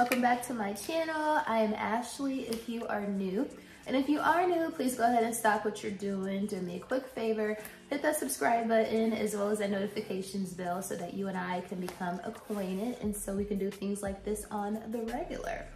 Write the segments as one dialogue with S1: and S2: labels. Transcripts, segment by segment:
S1: welcome back to my channel. I am Ashley if you are new. And if you are new, please go ahead and stop what you're doing. Do me a quick favor, hit that subscribe button as well as that notifications bell so that you and I can become acquainted and so we can do things like this on the regular.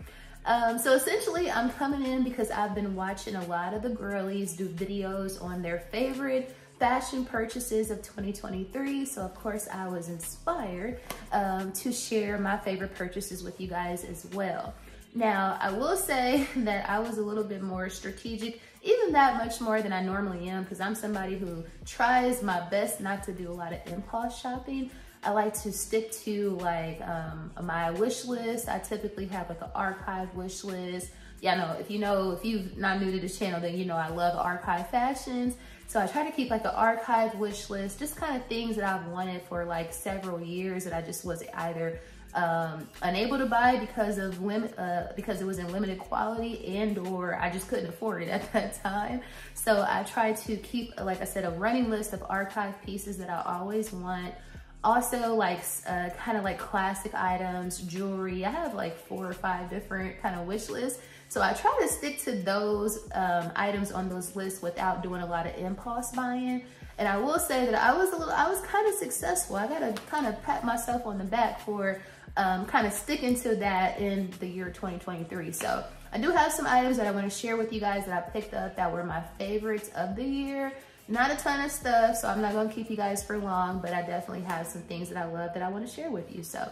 S1: Um, so essentially I'm coming in because I've been watching a lot of the girlies do videos on their favorite fashion purchases of 2023. So of course I was inspired um, to share my favorite purchases with you guys as well. Now, I will say that I was a little bit more strategic, even that much more than I normally am, because I'm somebody who tries my best not to do a lot of impulse shopping. I like to stick to like um, my wish list. I typically have like an archive wish list. Yeah, no, if you know, if you're not new to this channel, then you know I love archive fashions. So I try to keep like an archive wish list, just kind of things that I've wanted for like several years that I just was either um, unable to buy because of limit uh, because it was in limited quality and or I just couldn't afford it at that time. So I try to keep, like I said, a running list of archive pieces that I always want. Also like uh, kind of like classic items, jewelry. I have like four or five different kind of wish lists. So I try to stick to those um, items on those lists without doing a lot of impulse buying. And I will say that I was a little, I was kind of successful. I gotta kind of pat myself on the back for um, kind of sticking to that in the year 2023. So I do have some items that I want to share with you guys that I picked up that were my favorites of the year. Not a ton of stuff, so I'm not going to keep you guys for long, but I definitely have some things that I love that I want to share with you. So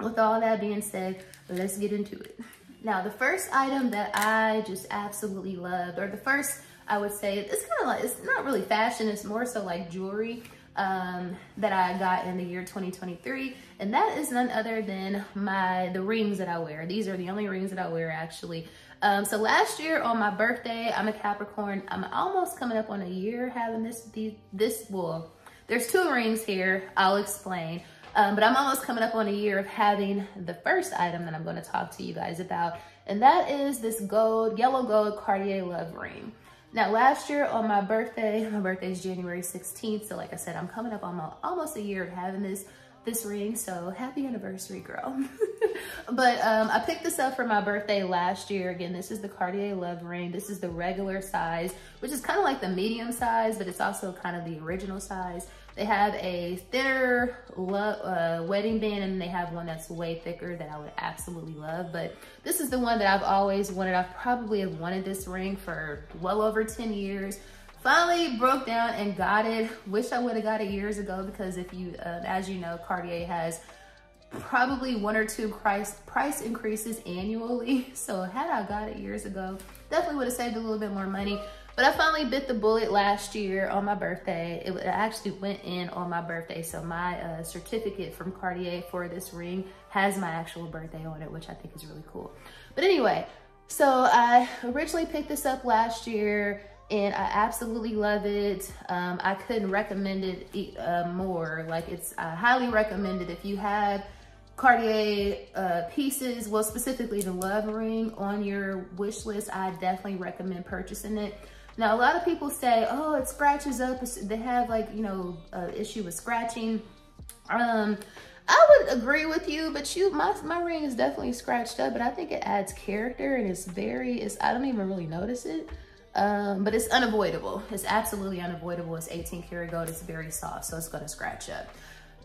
S1: with all that being said, let's get into it. Now, the first item that I just absolutely loved, or the first, I would say, it's kind of like, it's not really fashion, it's more so like jewelry um, that I got in the year 2023. And that is none other than my the rings that I wear. These are the only rings that I wear actually. Um, so last year on my birthday, I'm a Capricorn. I'm almost coming up on a year having this, this, well, there's two rings here. I'll explain. Um, but I'm almost coming up on a year of having the first item that I'm going to talk to you guys about. And that is this gold, yellow gold Cartier Love Ring. Now, last year on my birthday, my birthday is January 16th. So like I said, I'm coming up on my, almost a year of having this this ring. So happy anniversary, girl. but um, I picked this up for my birthday last year. Again, this is the Cartier Love Ring. This is the regular size, which is kind of like the medium size, but it's also kind of the original size. They have a thinner uh, wedding band and they have one that's way thicker that I would absolutely love. But this is the one that I've always wanted. I've probably have wanted this ring for well over 10 years. Finally broke down and got it. Wish I would have got it years ago because if you, uh, as you know, Cartier has probably one or two price price increases annually. So had I got it years ago, definitely would have saved a little bit more money. But I finally bit the bullet last year on my birthday. It actually went in on my birthday. So my uh, certificate from Cartier for this ring has my actual birthday on it, which I think is really cool. But anyway, so I originally picked this up last year and I absolutely love it. Um, I couldn't recommend it uh, more. Like it's, I highly recommend it if you have Cartier uh, pieces, well, specifically the love ring on your wish list, I definitely recommend purchasing it. Now, a lot of people say, oh, it scratches up. They have like, you know, uh, issue with scratching. Um, I would agree with you, but you, my, my ring is definitely scratched up, but I think it adds character and it's very, it's, I don't even really notice it. Um, but it's unavoidable. It's absolutely unavoidable. It's 18 karat gold. It's very soft, so it's gonna scratch up.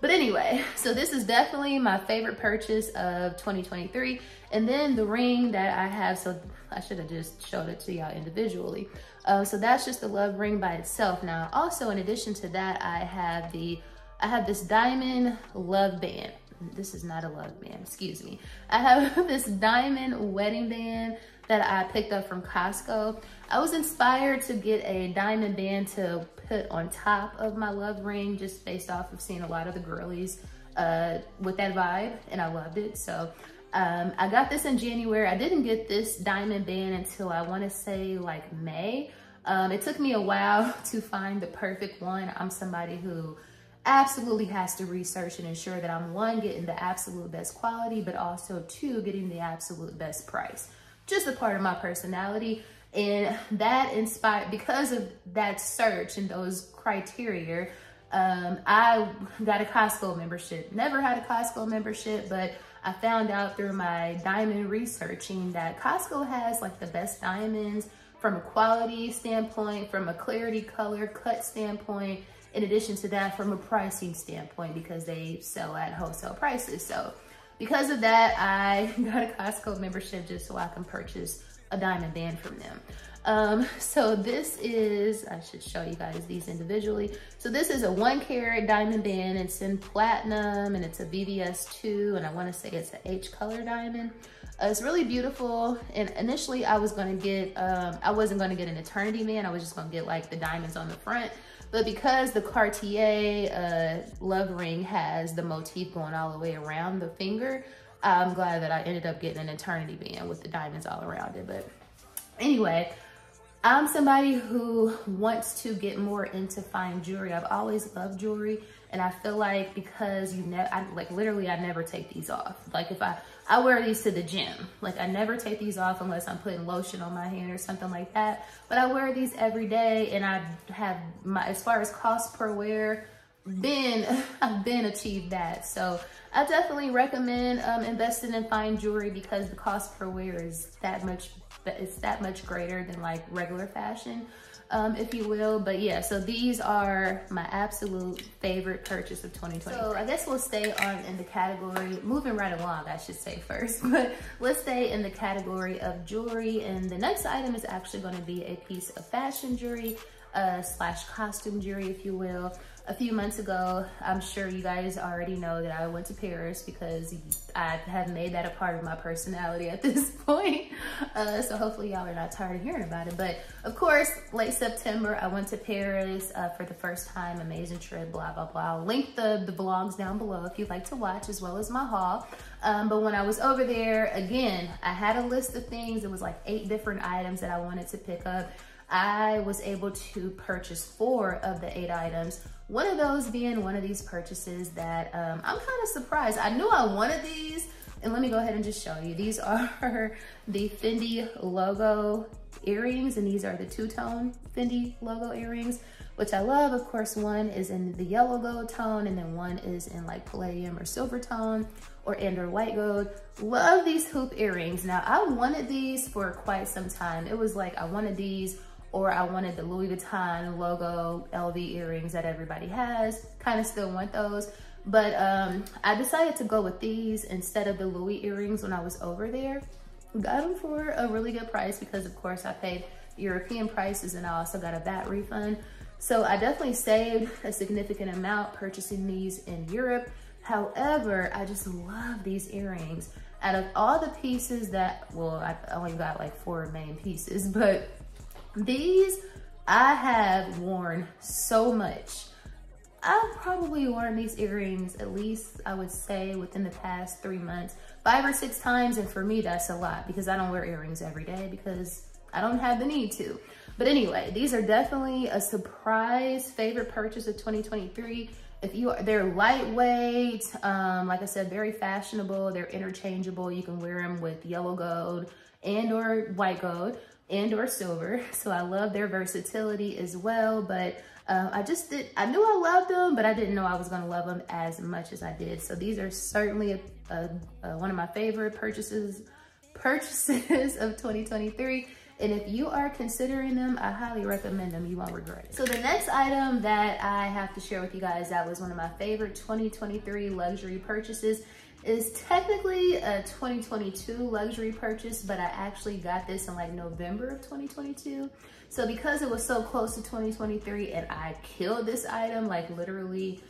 S1: But anyway, so this is definitely my favorite purchase of 2023. And then the ring that I have, so I should have just showed it to y'all individually. Uh, so that's just the love ring by itself. Now, also in addition to that, I have the, I have this diamond love band. This is not a love band, excuse me. I have this diamond wedding band that I picked up from Costco. I was inspired to get a diamond band to put on top of my love ring just based off of seeing a lot of the girlies uh, with that vibe and I loved it. So um, I got this in January. I didn't get this diamond band until I wanna say like May. Um, it took me a while to find the perfect one. I'm somebody who absolutely has to research and ensure that I'm one, getting the absolute best quality, but also two, getting the absolute best price. Just a part of my personality. And that inspired, because of that search and those criteria, Um, I got a Costco membership. Never had a Costco membership, but I found out through my diamond researching that Costco has like the best diamonds from a quality standpoint, from a clarity color cut standpoint, in addition to that from a pricing standpoint because they sell at wholesale prices. So because of that, I got a Costco membership just so I can purchase a diamond band from them. Um, so this is, I should show you guys these individually. So this is a one carat diamond band. It's in platinum and it's a VVS2 and I wanna say it's an H color diamond. Uh, it's really beautiful. And initially I was gonna get, um, I wasn't gonna get an eternity band. I was just gonna get like the diamonds on the front. But because the Cartier uh, love ring has the motif going all the way around the finger, I'm glad that I ended up getting an eternity band with the diamonds all around it. But anyway, I'm somebody who wants to get more into fine jewelry. I've always loved jewelry and I feel like because you know, like literally I never take these off. Like if I, I wear these to the gym. Like I never take these off unless I'm putting lotion on my hand or something like that. But I wear these every day and I have my, as far as cost per wear, been, I've been achieved that. So I definitely recommend um, investing in fine jewelry because the cost per wear is that much it's that much greater than like regular fashion, um, if you will. But yeah, so these are my absolute favorite purchase of 2020. So I guess we'll stay on in the category, moving right along, I should say first, but let's stay in the category of jewelry. And the next item is actually gonna be a piece of fashion jewelry uh, slash costume jewelry, if you will a few months ago, I'm sure you guys already know that I went to Paris because I have made that a part of my personality at this point. Uh, so hopefully y'all are not tired of hearing about it. But of course, late September, I went to Paris uh, for the first time. Amazing trip, blah, blah, blah. I'll link the, the vlogs down below if you'd like to watch as well as my haul. Um, but when I was over there, again, I had a list of things. It was like eight different items that I wanted to pick up. I was able to purchase four of the eight items. One of those being one of these purchases that um, I'm kind of surprised. I knew I wanted these, and let me go ahead and just show you. These are the Fendi logo earrings, and these are the two-tone Fendi logo earrings, which I love. Of course, one is in the yellow gold tone, and then one is in like palladium or silver tone, or and or white gold. Love these hoop earrings. Now, I wanted these for quite some time. It was like I wanted these or I wanted the Louis Vuitton logo LV earrings that everybody has. Kind of still want those. But um, I decided to go with these instead of the Louis earrings when I was over there. Got them for a really good price because of course I paid European prices and I also got a VAT refund. So I definitely saved a significant amount purchasing these in Europe. However, I just love these earrings. Out of all the pieces that, well, I only got like four main pieces, but these I have worn so much. I've probably worn these earrings at least, I would say, within the past three months, five or six times. And for me, that's a lot because I don't wear earrings every day because I don't have the need to. But anyway, these are definitely a surprise favorite purchase of 2023. If you are, they're lightweight, um, like I said, very fashionable. They're interchangeable. You can wear them with yellow gold and or white gold and or silver. So I love their versatility as well. But uh, I just did, I knew I loved them, but I didn't know I was gonna love them as much as I did. So these are certainly a, a, a, one of my favorite purchases, purchases of 2023. And if you are considering them, I highly recommend them. You won't regret it. So the next item that I have to share with you guys that was one of my favorite 2023 luxury purchases is technically a 2022 luxury purchase, but I actually got this in like November of 2022. So because it was so close to 2023 and I killed this item, like literally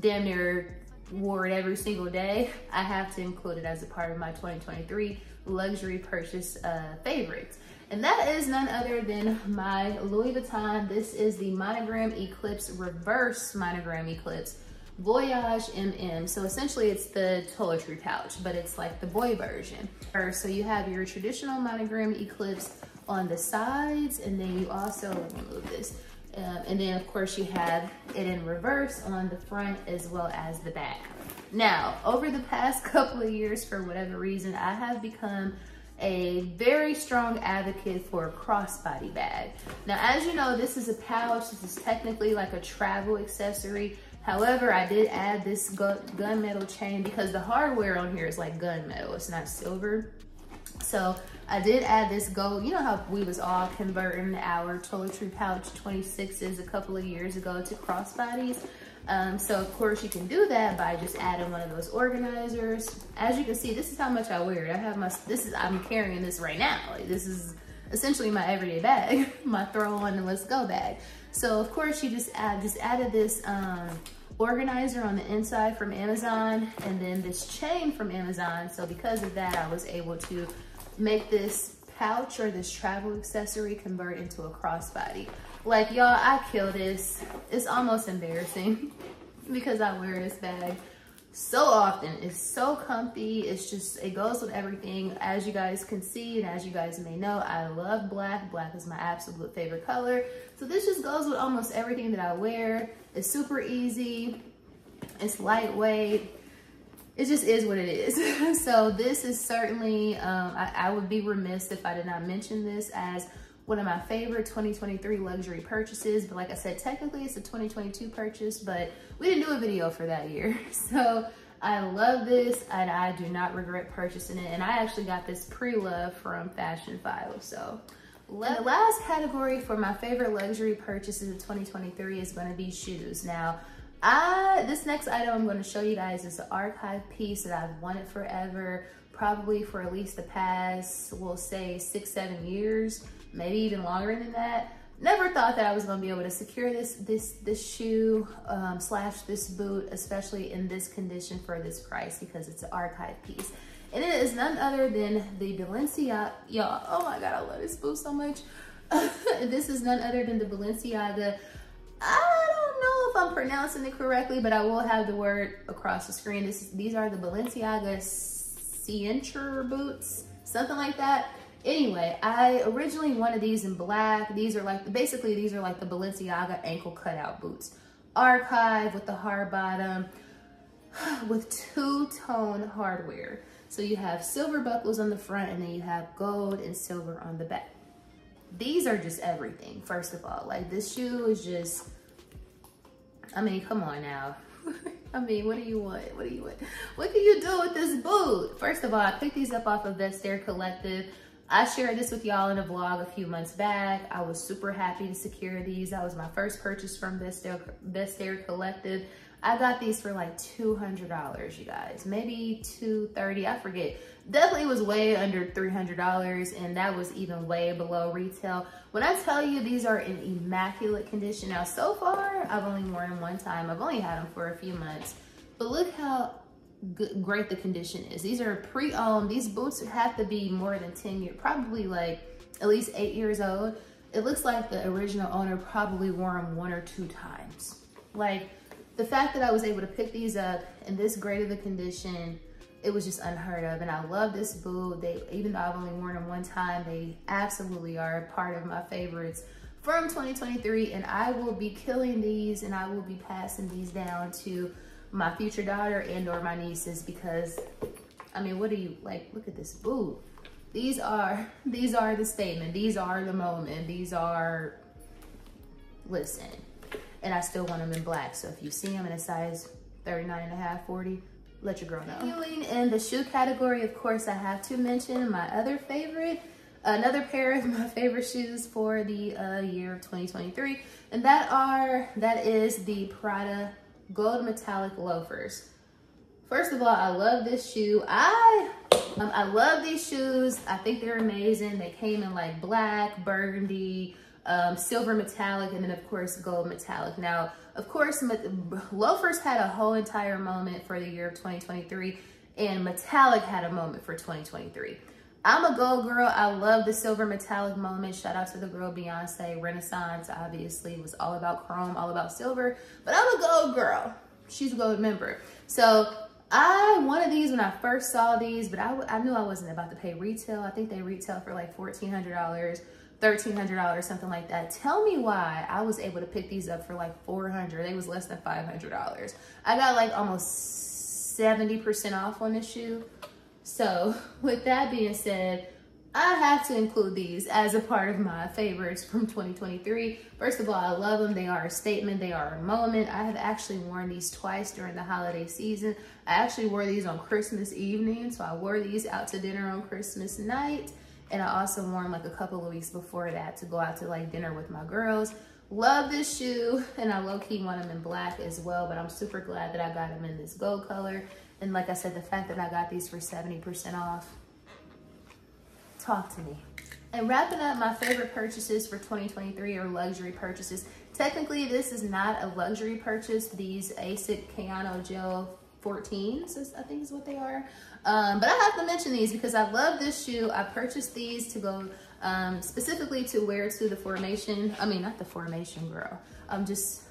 S1: damn near wore it every single day, I have to include it as a part of my 2023 luxury purchase uh, favorites. And that is none other than my Louis Vuitton. This is the Monogram Eclipse Reverse Monogram Eclipse Voyage MM. So essentially it's the toiletry pouch, but it's like the boy version. So you have your traditional monogram eclipse on the sides, and then you also, move this, um, and then of course you have it in reverse on the front as well as the back. Now, over the past couple of years, for whatever reason, I have become a very strong advocate for a crossbody bag. Now, as you know, this is a pouch. This is technically like a travel accessory. However, I did add this gunmetal chain because the hardware on here is like gunmetal. It's not silver. So I did add this gold. You know how we was all converting our toiletry pouch 26s a couple of years ago to crossbodies. Um, so of course you can do that by just adding one of those organizers. As you can see, this is how much I wear it. I have my, this is, I'm carrying this right now. Like this is essentially my everyday bag, my throw on and let's go bag. So of course you just add, just added this um, organizer on the inside from Amazon and then this chain from Amazon. So because of that, I was able to make this pouch or this travel accessory convert into a crossbody. Like y'all, I kill this. It's almost embarrassing because I wear this bag so often. It's so comfy. It's just, it goes with everything. As you guys can see, and as you guys may know, I love black. Black is my absolute favorite color. So this just goes with almost everything that I wear. It's super easy. It's lightweight it just is what it is. so this is certainly, um, I, I, would be remiss if I did not mention this as one of my favorite 2023 luxury purchases. But like I said, technically it's a 2022 purchase, but we didn't do a video for that year. So I love this and I do not regret purchasing it. And I actually got this pre-love from Fashionphile. So and the last category for my favorite luxury purchases of 2023 is gonna be shoes. Now, I, this next item I'm gonna show you guys is an archive piece that I've wanted forever, probably for at least the past, we'll say six, seven years, maybe even longer than that. Never thought that I was gonna be able to secure this this this shoe um, slash this boot, especially in this condition for this price because it's an archive piece. And it is none other than the Balenciaga, y'all, oh my God, I love this boot so much. this is none other than the Balenciaga I don't know if I'm pronouncing it correctly, but I will have the word across the screen. This these are the Balenciaga Ceinture boots, something like that. Anyway, I originally wanted these in black. These are like, basically these are like the Balenciaga ankle cutout boots. Archive with the hard bottom with two-tone hardware. So you have silver buckles on the front and then you have gold and silver on the back these are just everything, first of all. Like this shoe is just, I mean, come on now. I mean, what do you want? What do you want? What can you do with this boot? First of all, I picked these up off of Vestiaire Collective. I shared this with y'all in a vlog a few months back. I was super happy to secure these. That was my first purchase from Vestiaire, Best Air Collective. I got these for like $200, you guys. Maybe 230. I forget. Definitely was way under $300 and that was even way below retail. When I tell you these are in immaculate condition, now so far I've only worn them one time. I've only had them for a few months, but look how great the condition is. These are pre-owned. These boots have to be more than 10 years, probably like at least eight years old. It looks like the original owner probably wore them one or two times. Like the fact that I was able to pick these up in this great of the condition, it was just unheard of. And I love this boot. They, even though I've only worn them one time, they absolutely are part of my favorites from 2023. And I will be killing these and I will be passing these down to my future daughter and or my nieces because, I mean, what do you, like, look at this boot. These are, these are the statement. These are the moment. These are, listen, and I still want them in black. So if you see them in a size 39 and a half, 40, let your girl know. Continuing in the shoe category, of course, I have to mention my other favorite, another pair of my favorite shoes for the uh, year of 2023. And that are, that is the Prada Gold Metallic Loafers. First of all, I love this shoe. I um, I love these shoes. I think they're amazing. They came in like black, burgundy, um, silver metallic, and then of course gold metallic. Now, of course, loafers had a whole entire moment for the year of 2023, and metallic had a moment for 2023. I'm a gold girl. I love the silver metallic moment. Shout out to the girl Beyonce. Renaissance, obviously, was all about chrome, all about silver. But I'm a gold girl. She's a gold member. So I wanted these when I first saw these, but I, I knew I wasn't about to pay retail. I think they retail for like $1,400. $1,300, something like that. Tell me why I was able to pick these up for like 400 They was less than $500. I got like almost 70% off on this shoe. So with that being said, I have to include these as a part of my favorites from 2023. First of all, I love them. They are a statement. They are a moment. I have actually worn these twice during the holiday season. I actually wore these on Christmas evening. So I wore these out to dinner on Christmas night. And I also wore them like a couple of weeks before that to go out to like dinner with my girls. Love this shoe. And I low-key want them in black as well. But I'm super glad that I got them in this gold color. And like I said, the fact that I got these for 70% off Talk to me. And wrapping up my favorite purchases for 2023 or luxury purchases. Technically, this is not a luxury purchase. These ASIC Kayano Gel 14s, I think is what they are. Um, but I have to mention these because I love this shoe. I purchased these to go um, specifically to wear to the formation. I mean, not the formation, girl. I'm just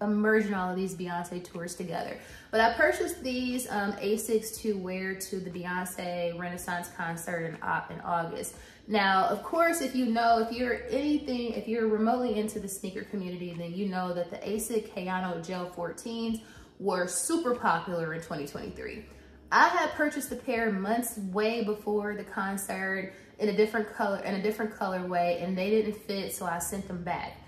S1: I'm merging all of these Beyonce tours together. But I purchased these um, Asics to wear to the Beyonce Renaissance concert in, in August. Now, of course, if you know, if you're anything, if you're remotely into the sneaker community, then you know that the ASIC Kayano Gel 14s were super popular in 2023. I had purchased a pair months way before the concert in a different color, in a different colorway, and they didn't fit, so I sent them back.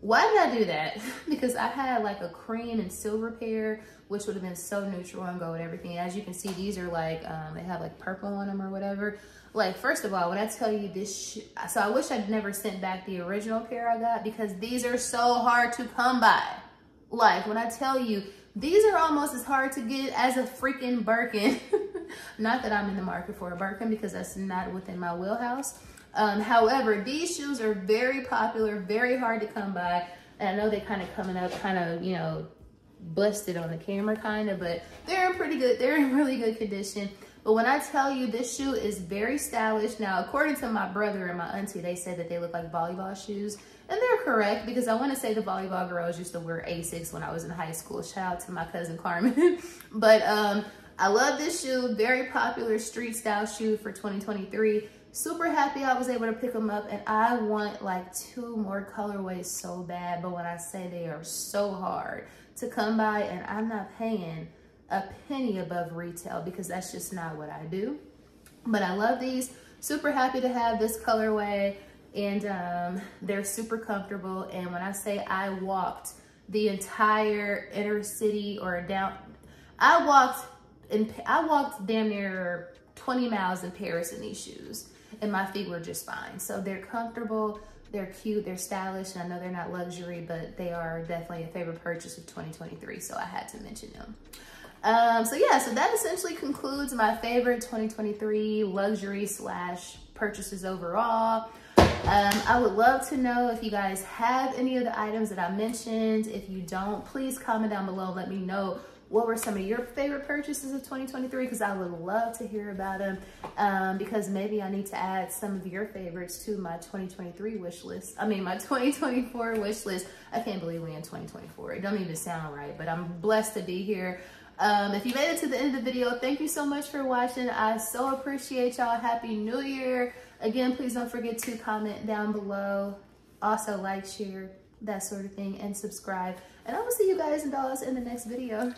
S1: Why did I do that? because I had like a cream and silver pair, which would have been so neutral and go with everything. As you can see, these are like, um, they have like purple on them or whatever. Like, first of all, when I tell you this, so I wish I'd never sent back the original pair I got because these are so hard to come by. Like, when I tell you, these are almost as hard to get as a freaking Birkin. not that I'm in the market for a Birkin because that's not within my wheelhouse. Um, however, these shoes are very popular, very hard to come by. And I know they're kind of coming up kind of, you know, busted on the camera kind of, but they're pretty good, they're in really good condition. But when I tell you this shoe is very stylish, now according to my brother and my auntie, they said that they look like volleyball shoes. And they're correct because I want to say the volleyball girls used to wear Asics when I was in high school. Shout out to my cousin Carmen. but um, I love this shoe, very popular street style shoe for 2023 super happy I was able to pick them up and I want like two more colorways so bad but when I say they are so hard to come by and I'm not paying a penny above retail because that's just not what I do. But I love these. Super happy to have this colorway and um, they're super comfortable. And when I say I walked the entire inner city or down I walked in I walked damn near 20 miles in Paris in these shoes and my feet were just fine. So they're comfortable, they're cute, they're stylish, and I know they're not luxury, but they are definitely a favorite purchase of 2023, so I had to mention them. Um, so yeah, so that essentially concludes my favorite 2023 luxury slash purchases overall. Um, I would love to know if you guys have any of the items that I mentioned. If you don't, please comment down below. Let me know what were some of your favorite purchases of 2023 because I would love to hear about them um, because maybe I need to add some of your favorites to my 2023 wish list. I mean, my 2024 wish list. I can't believe we're in 2024. It don't even sound right, but I'm blessed to be here. Um, if you made it to the end of the video, thank you so much for watching. I so appreciate y'all. Happy New Year. Again, please don't forget to comment down below. Also like, share, that sort of thing, and subscribe. And I will see you guys and dolls in the next video.